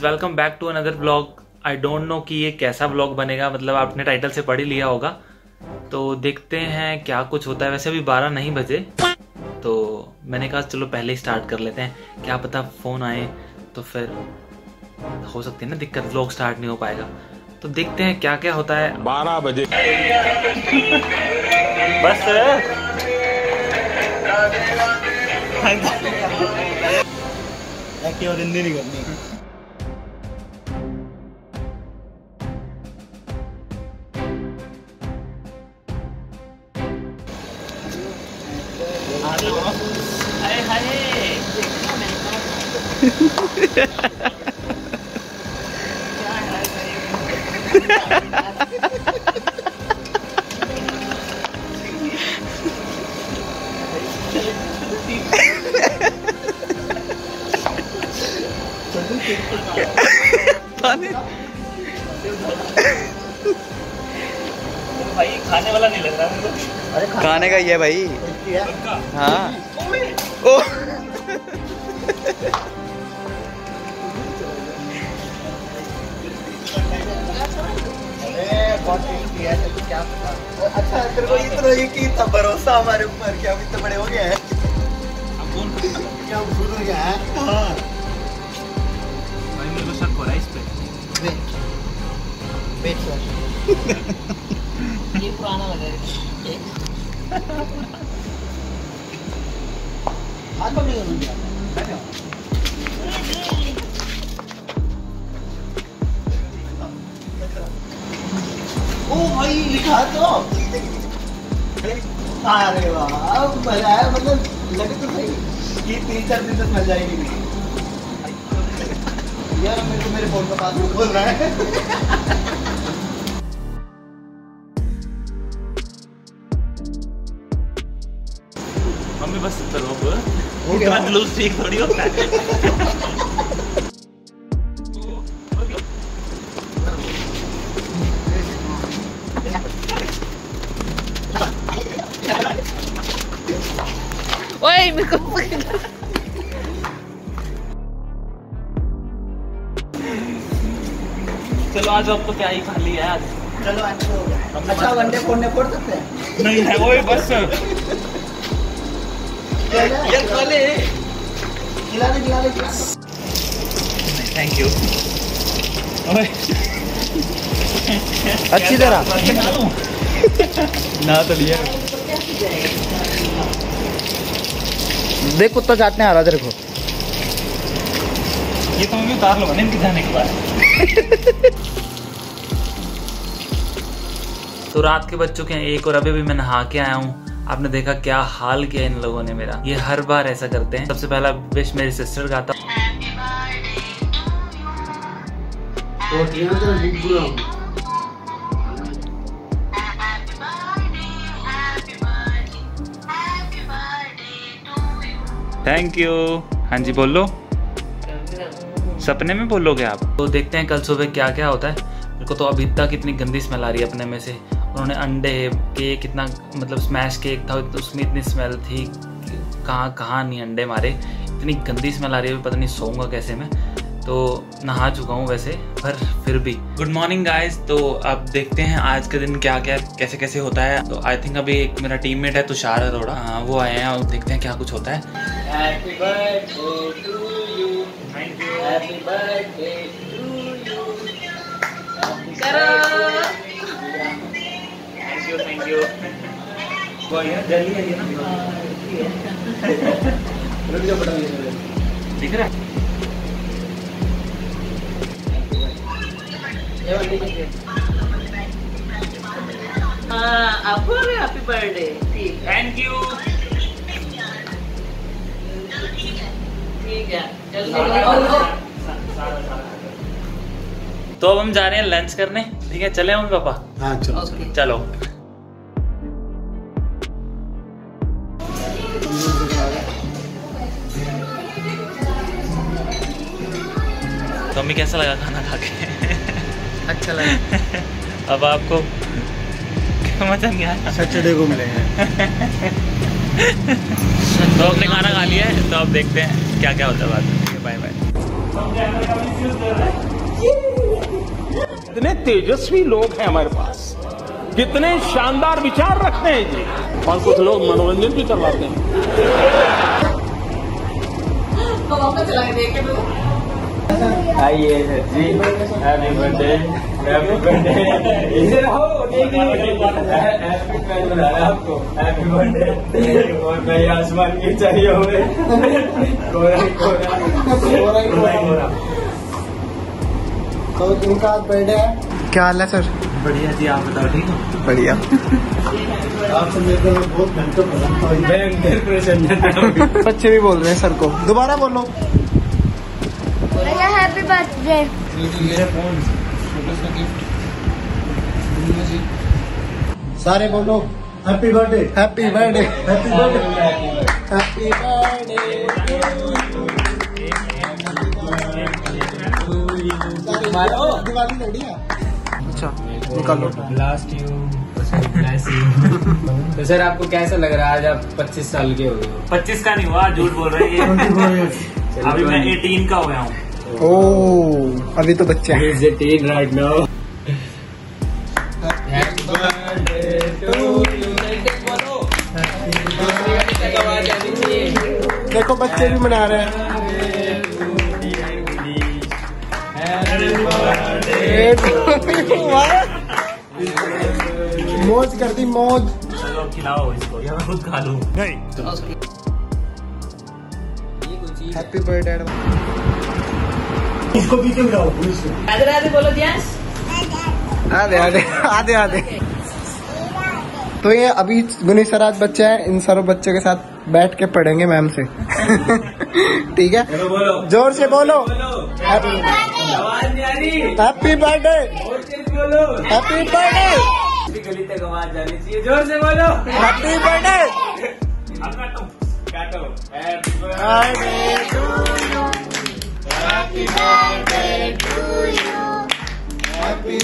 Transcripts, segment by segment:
Welcome back to another blog I don't know कि ये कैसा ब्लॉग बनेगा मतलब आपने टाइटल से पढ़ ही लिया होगा। तो देखते हैं क्या कुछ होता है। वैसे अभी बारह नहीं बजे तो मैंने कहा चलो पहले ही स्टार्ट कर लेते हैं। क्या पता फ़ोन आए तो फिर हो सकती है ना दिक्कत ब्लॉग स्टार्ट नहीं हो पाएगा। तो देखते हैं क्या क्या होता है। बारह बजे। बस। और हिंदी नहीं करनी भाई खाने वाला नहीं लग रहा मेरे को खाने का ही है भाई। हाँ। ओ। अच्छा तेरे को इतना यकीन था भरोसा हमारे ऊपर क्या हम इतने बड़े हो गए हैं। क्या हम शुरू हो गया है। हाँ। भाई मेरे को शक हो रहा है इस पे। Wait sir. ये पुराना लगा है। हाथ पकड़ लो ओ भाई लिखा तो। अरे वाह अब मज़ा आया मतलब लगे तो सही ये तीन चार दिन तक मिल जाएगी नहीं यार मेरे को मेरे फ़ोन का पासवर्ड बोल रहा है। मम्मी बस करो अब। हो थोड़ी होता है। अब तो क्या ही खा लिया है आज चलो अच्छा गया अच्छा वनडे फोड़ने फोड़ सकते हैं? नहीं है वो बस। यार खोले खिला। दे खिला दे खिला दे थैंक यू अच्छी तरह। ना तो लिया। देख कुत्ता चाटने आ रहा तेरे को। ये तो मम्मी उतार लो ना इनके जाने के बाद। तो रात के बज चुके हैं एक और अभी भी मैं नहा के आया हूँ। आपने देखा क्या हाल किया इन लोगों ने मेरा। ये हर बार ऐसा करते हैं। सबसे पहला विश मेरी सिस्टर का था। थैंक यू हाँ जी, बोलो। सपने में बोलोगे आप? तो देखते हैं कल सुबह क्या क्या होता है। मेरे को तो अभी तक इतनी गंदी स्मेल आ रही है अपने में से। उन्होंने अंडे केक इतना मतलब स्मैश केक था तो उसमें इतनी स्मेल थी कहाँ कहाँ नहीं अंडे मारे। इतनी गंदी स्मेल आ रही है पता नहीं सोऊँगा कैसे मैं। तो नहा चुका हूँ वैसे पर फिर भी। गुड मॉर्निंग गाइस तो अब देखते हैं आज के दिन क्या क्या कैसे कैसे होता है। तो आई थिंक अभी एक मेरा टीममेट है तुषार अरोड़ा हाँ वो आए हैं और देखते हैं क्या कुछ होता है। Happy birthday to you thank you thank you जल्दी है ना दिख रहा है हाँ आपको हैप्पी बर्थडे ठीक थैंक यू ठीक है तो अब हम जा रहे हैं लंच करने। ठीक है चले मम्मी पापा? हाँ चलो ओके चलो। तो मम्मी कैसा लगा खाना खा के? अच्छा लगा। अब आपको मज़ा नहीं आया? सचड़े को मिलेंगे। तो हमने खाना खा लिया है तो अब देखते हैं क्या क्या होता है बाद में। बाय बाय कितने तेजस्वी लोग हैं हमारे पास। कितने शानदार विचार रखते हैं जी। और कुछ लोग मनोरंजन भी करवाते हैं। आइए जी हैप्पी बर्थडे हैप्पी बर्थडे इसे रहो हैप्पी रहा आपको हैप्पी बर्थडे और मैं आसमान की चाहिए हुए कोरा कोरा कोरा कोरा तो इनका आज बर्थडे है। क्या हाल है सर? बढ़िया जी आप बताओ ठीक हो? बढ़िया। आपसे मेरे को बहुत घंटों मैं अंदर प्रसन्न बच्चे भी बोल रहे हैं सर को। दोबारा बोलो। भैया हैप्पी बर्थडे सारे बोलो happy birthday happy birthday happy birthday happy birthday Diwali है? अच्छा निकालो। लास्ट यू तो सर आपको कैसा लग रहा है? आज आप 25 साल के हो। गए हो पच्चीस का नहीं हुआ झूठ बोल रहे हैं अभी मैं एटीन का हो गया हूँ। ओ अभी तो बच्चे हैं। 18 right now. देखो बच्चे भी मना रहे हैं। मौज कर दी मौज। चलो खिलाओ इसको। या मैं खुद खा लूँ। हैप्पी बर्थडे राधे राधे बोलो दियांश आधे आधे आधे आधे। तो ये अभी गुनीश सर आज बच्चे हैं इन सारों बच्चों के साथ बैठ के पढ़ेंगे मैम से। ठीक है? ज़ोर से बोलो। हैप्पी बर्थडे हैप्पी बर्थडे तक आवाज़ जानी चाहिए ज़ोर से बोलो हैप्पी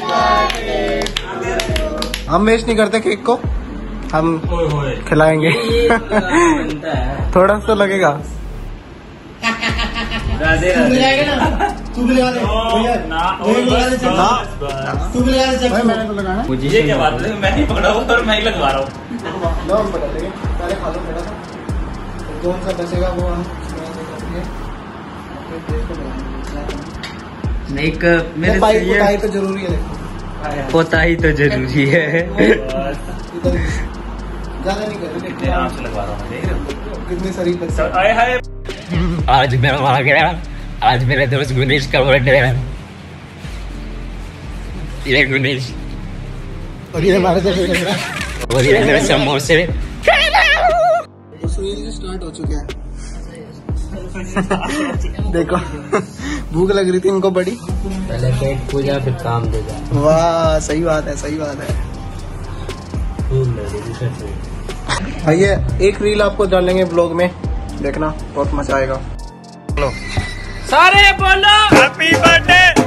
बर्थडे काटो हम वेस्ट नहीं करते केक को हम खिलाएँगे है। थोड़ा सा लगेगा। राधे राधे। तू भी लगा दे। तू भी लगा दे भाई मैंने तो लगाना मुझे ये क्या बात है? मैं ही पकड़ा हुआ और मैं ही लगवा रहा हूँ। कौन सा बचेगा वो हम नहीं मेरे पाई कुटाई तो ज़रूरी है। देखो पोता ही। तो ज़रूरी है ज़्यादा नहीं कर इतने आराम से लगवा रहा हूँ देख रहे हो? कितनी सारी आए हाय आज मेरा मारा गया। आज मेरे दोस्त गुनेश का बर्थडे है। ये गुनेश। और ये हमारे से है और ये मेरे समोसे। स्टार्ट हो चुके हैं। देखो भूख लग रही थी इनको बड़ी। पहले पेट पूजा फिर काम देगा वाह सही बात है सही बात है। भैया एक रील आपको डालेंगे ब्लॉग में। देखना बहुत मज़ा आएगा। सारे बोलो हैप्पी बर्थडे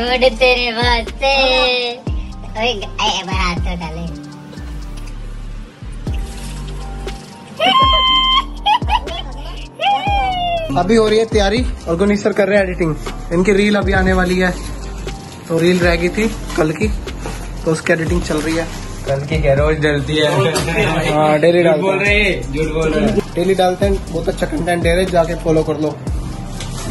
तेरे वास्ते ओए हाथ तो डाले। अभी हो रही है तैयारी। और गुनीश सर कर रहे हैं एडिटिंग इनकी रील अभी आने वाली है। तो रील रह गई थी कल की। तो उसकी एडिटिंग चल रही है। कल की क्या रोज डलती है। हाँ डेली झूठ बोल डालते रहे हैं झूठ बोल रहे। हैं हैं डेली डालते हैं बहुत अच्छा कंटेंट दे रहे जाके फॉलो कर लो।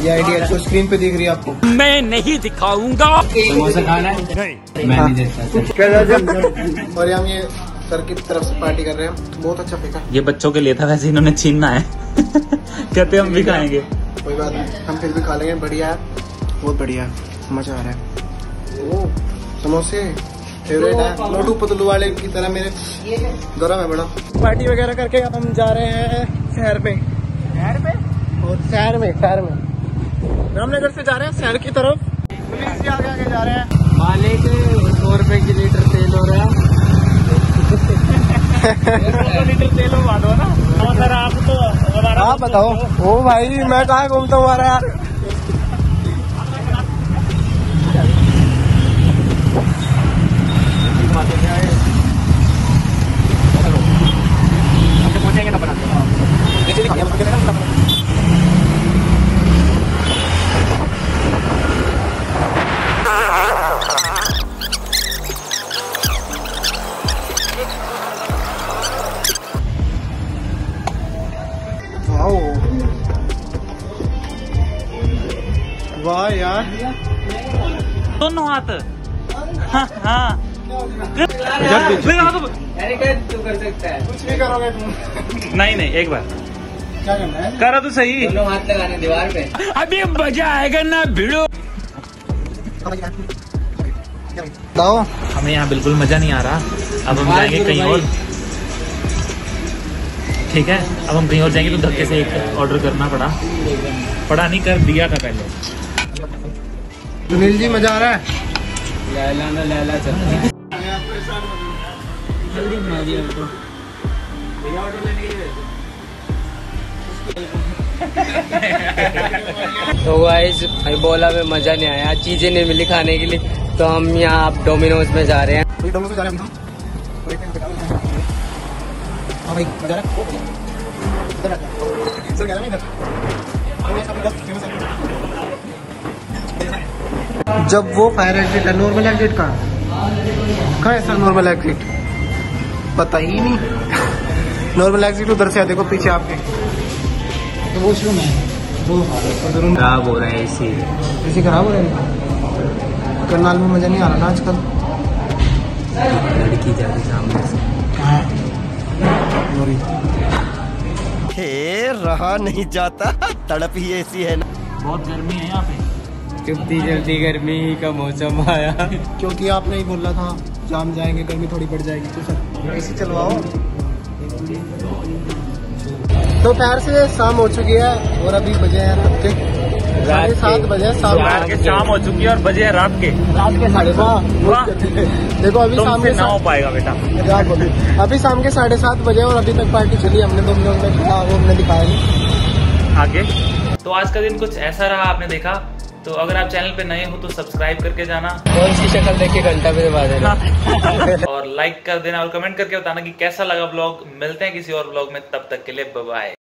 ये आईडी है जो स्क्रीन पे दिख रही है आपको। मैं नहीं दिखाऊँगा। समोसा खाना है? मैं नहीं देता और हम ये सर की तरफ़ से पार्टी कर रहे हैं। बहुत अच्छा फेंका। ये बच्चों के लिए था वैसे इन्होंने छीनना है। कहते हम भी खाएँगे। कोई बात नहीं हम फिर भी खा लेंगे। बढ़िया है। बहुत बढ़िया। मज़ा आ रहा है। ओ समोसे। फेवरेट है। लोटू पतलू वाले की तरह मेरे गरम है बड़ा। पार्टी वगैरह करके हम जा रहे हैं शहर पे। शहर पे? और शहर में शहर में। रामनगर से जा रहे हैं शहर की तरफ़। पुलिस जी आगे आगे जा रहे हैं। मालिक सौ रुपए की लीटर तेल हो रहा है। लीटर तेल हो ना। और सर आप तो आप बताओ। ओ भाई मैं कहा घूमता हूँ यार हाथ हाँ हाँ। तू कर सकता है। कुछ भी करोगे तुम। नहीं नहीं एक बार क्या करना है? करा तो सही। दोनों हाथ लगाने दीवार पे। अभी मज़ा आएगा ना भिड़ो। बताओ हमें यहाँ बिल्कुल मज़ा नहीं आ रहा। अब हम जाएँगे कहीं और। ठीक है अब हम कहीं और जाएँगे तो धक्के से एक ऑर्डर करना पड़ा। पड़ा नहीं कर दिया था पहले। सुनील जी मज़ा आ रहा है? लैला ना लैला चल तो। गाइस भाई बोला में मज़ा नहीं आया चीज़ें नहीं मिली खाने के लिए। तो हम यहाँ आप डोमिनोज में जा रहे हैं। रहे हैं तो। रहे हैं। हाँ भाई मज़ा आ रहा है इधर आ जा। इधर गया ना इधर। और ये सब इधर famous है। जब वो फायर एग्जिट है नॉर्मल एग्जिट कहाँ? है? कहाँ है सर नॉर्मल एग्जिट पता ही नहीं। नॉर्मल एग्जिट उधर से है देखो पीछे आपके। तो वो शुरू में वो खराब हो रहा है इसी इसी खराब हो रहे हैं? करनाल में मज़ा नहीं आ रहा ना आजकल? लड़की जा रही सामने से। रहा नहीं जाता। तड़प ही ऐसी है ना। बहुत गर्मी है यहाँ पे। चुपती जल्दी गर्मी का मौसम आया। क्योंकि आपने ही बोला था जाम जाएँगे गर्मी थोड़ी बढ़ जाएगी तो सर एसी चलवाओ। तो प्यार से शाम हो चुकी है और अभी बजे हैं तब के। साढ़े सात बजे शाम रात के। शाम हो चुकी है और बजे है रात के। रात के साढ़े वाह। देखो अभी शाम के ना हो पाएगा बेटा। अभी शाम के साढ़े सात बजे और अभी तक पार्टी चली हमने दो मिनट में वो हमने दिखाया आगे। तो आज का दिन कुछ ऐसा रहा आपने देखा? तो अगर आप चैनल पे नए हो तो सब्सक्राइब करके जाना। कौन सी शक्ल देख के घंटा मेरे दबा देना और लाइक कर देना और कमेंट करके बताना कि कैसा लगा ब्लॉग मिलते हैं किसी और ब्लॉग में तब तक के लिए बाय